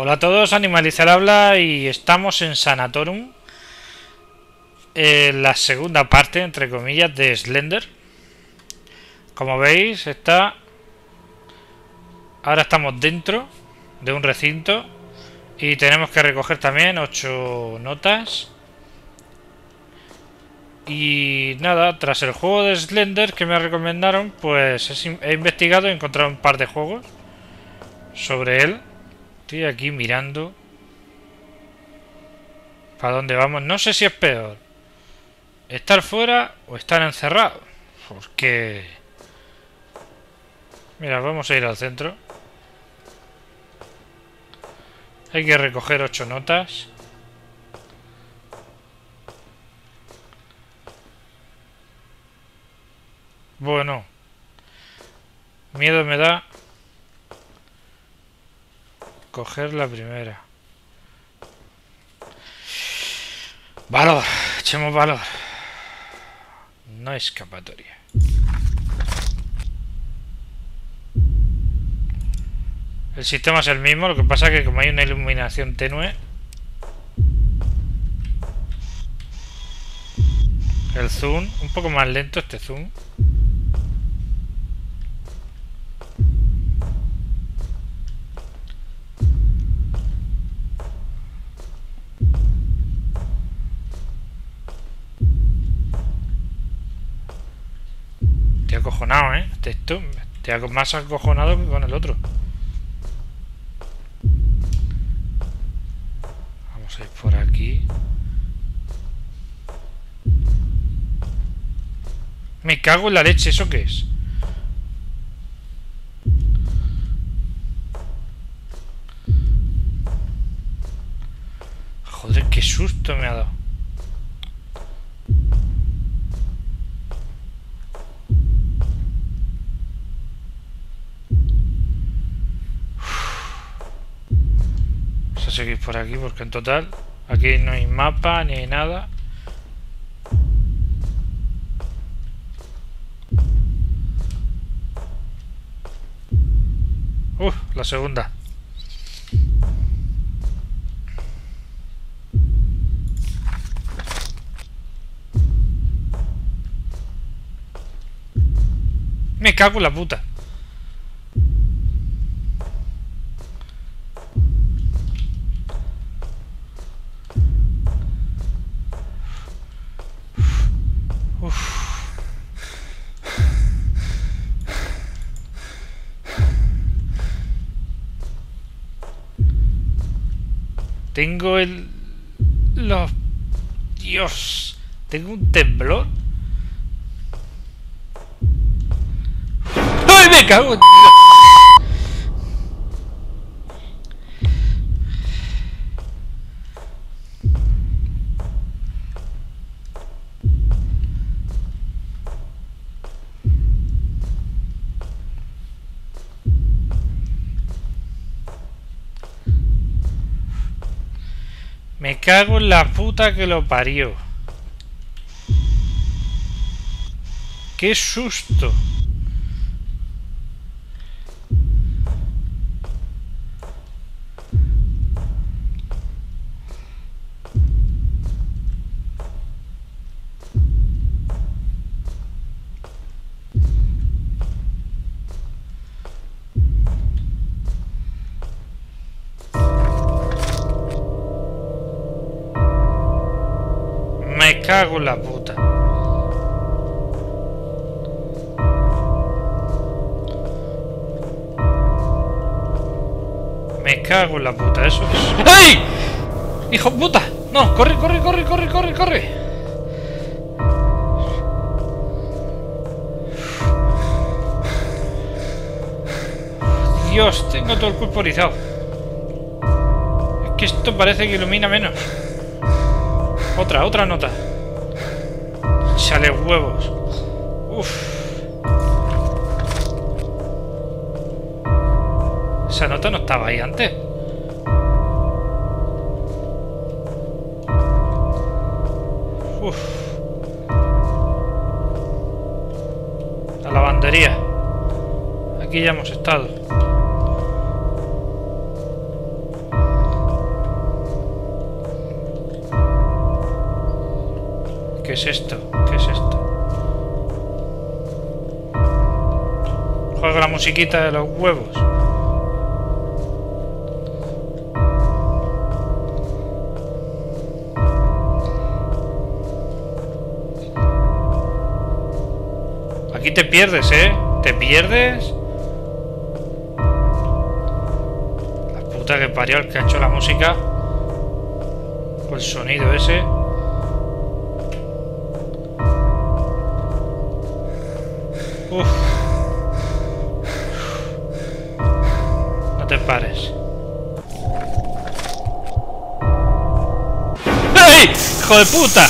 Hola a todos, Animalizar habla y estamos en Sanatorum. En la segunda parte, entre comillas, de Slender. Como veis, está... Ahora estamos dentro de un recinto. Y tenemos que recoger también ocho notas. Y nada, tras el juego de Slender que me recomendaron, pues he investigado y he encontrado un par de juegos sobre él. Estoy aquí mirando. ¿Para dónde vamos? No sé si es peor. ¿Estar fuera o estar encerrado? Porque... Mira, vamos a ir al centro. Hay que recoger ocho notas. Bueno. Miedo me da coger la primera. Valor, echemos valor. No escapatoria. El sistema es el mismo, lo que pasa que como hay una iluminación tenue... El zoom, un poco más lento este zoom. Acojonado, ¿eh? Esto, te más acojonado que con el otro. Vamos a ir por aquí. Me cago en la leche, ¿eso qué es? Joder, qué susto me ha dado. Seguir por aquí porque en total aquí no hay mapa ni hay nada. Uh, la segunda. Me cago en la puta. Tengo el... Los... Dios. Tengo un temblor. ¡Ay, me cago! Me cago en la puta que lo parió. ¡Qué susto! Cago en la puta. Me cago en la puta, eso es... ¡Ay! ¡Hijo puta! No, corre, corre, corre, corre, corre, corre. Dios, tengo todo el cuerpo. Es que esto parece que ilumina menos. Otra, otra nota. Chale huevos. Uf. Esa nota no estaba ahí antes. Uf. La lavandería. Aquí ya hemos estado. Es esto? ¿Qué es esto? Juego la musiquita de los huevos. Aquí te pierdes, ¿eh? ¿Te pierdes? La puta que parió el que ha hecho la música. O el sonido ese. No te pares. ¡Ey! ¡Hijo de puta!